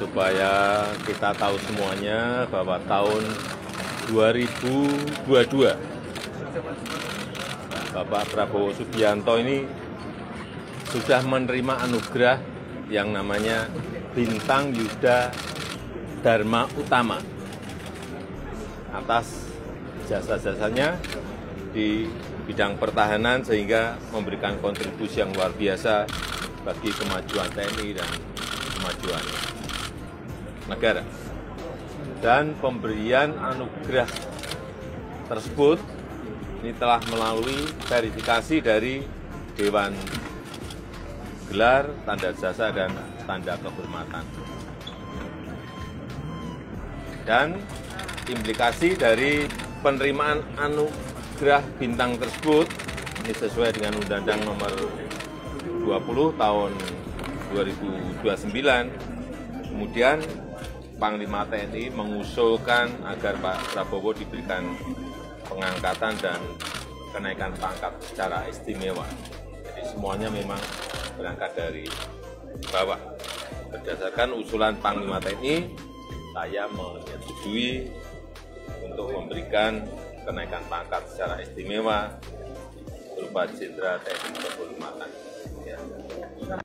supaya kita tahu semuanya bahwa tahun 2022 Bapak Prabowo Subianto ini sudah menerima anugerah yang namanya Bintang Yuda Dharma Utama. Atas jasa-jasanya di bidang pertahanan sehingga memberikan kontribusi yang luar biasa bagi kemajuan TNI dan kemajuan negara. Dan pemberian anugerah tersebut ini telah melalui verifikasi dari Dewan Gelar, Tanda Jasa, dan Tanda Kehormatan. Dan implikasi dari penerimaan anugerah bintang tersebut ini sesuai dengan Undang-Undang nomor 20 tahun 2029. Kemudian Panglima TNI mengusulkan agar Pak Prabowo diberikan pengangkatan dan kenaikan pangkat secara istimewa. Jadi semuanya memang berangkat dari bawah. Berdasarkan usulan Panglima TNI, saya menyetujui untuk memberikan kenaikan pangkat secara istimewa berupa jenderal TNI.